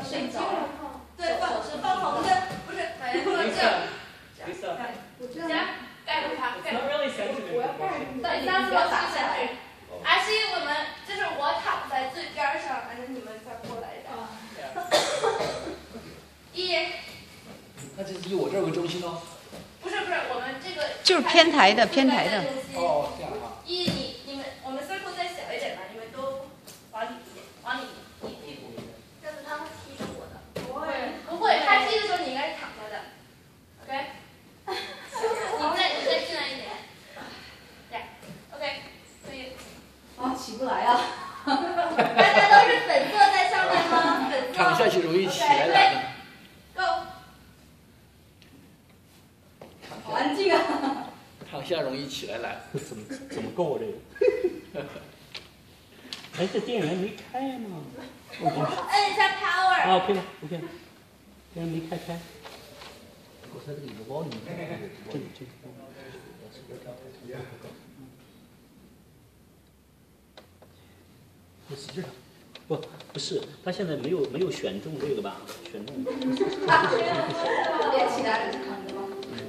睡着了，对，放是放红灯，不是，反正这样，这样，这样盖住它，盖住。我要盖住。等下次我打下去。而是我们就是我躺在最边上，而且你们再过来一点。一。那就以我这儿为中心喽。不是不是，我们这个就是偏台的偏台的。哦，这样啊。一，你你们我们 circle 再小一点吧，你们都往里一点，往里一屁股。这是他踢着我的。不会不会，他踢的时候你应该是躺下的。OK。你再你再进来一点。这样。OK。可以。啊，起不来啊。大家都是粉色在上面吗？粉色。躺下去容易起来的。Go。好安静啊！躺下容易起来懒。怎么怎么够这个？哎，这电源没开吗？摁一下 power。啊，OK 了，OK 了，电源没开开。我猜这个油包里面，这里这个。你使劲儿，不不是，他现在没有没有选中这个吧？选中。连起来了，躺着吗？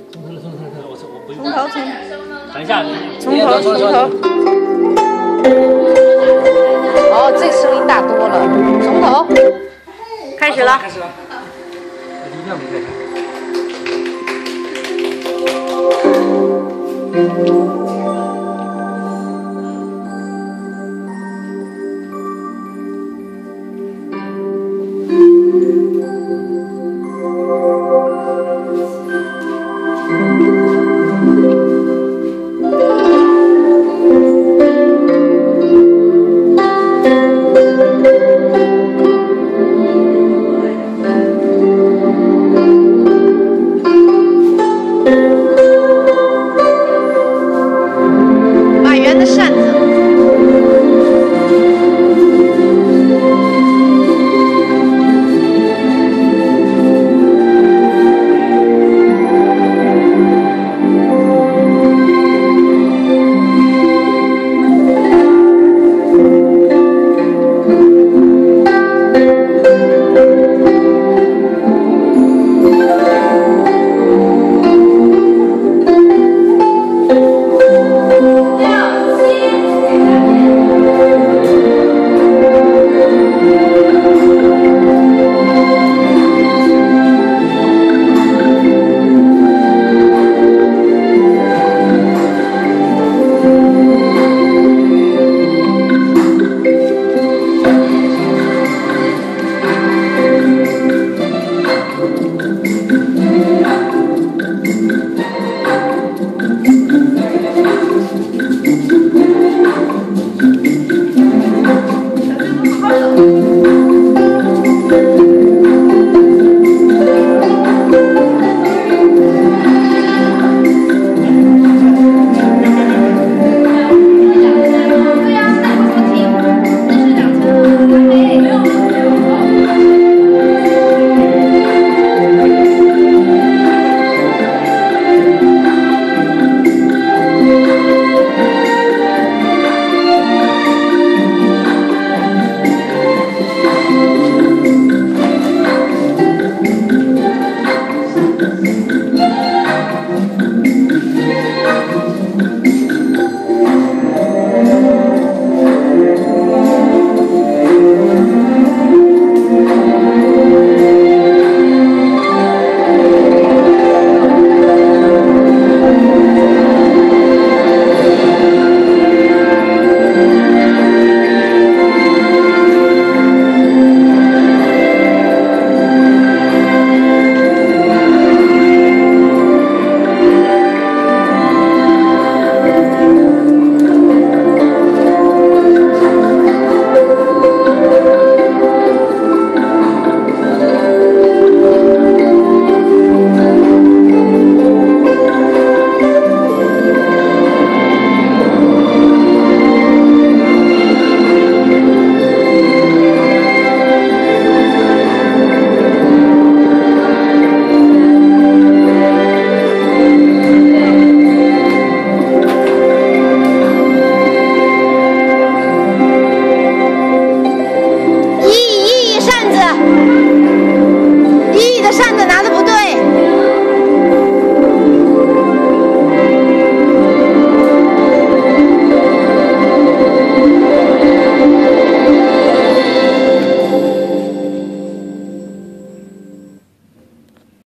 从头从头从头，我我不用。从头从。等一下。从头从头。哦，这声音大多了。从头。开始了。开始了。一定要没开开。一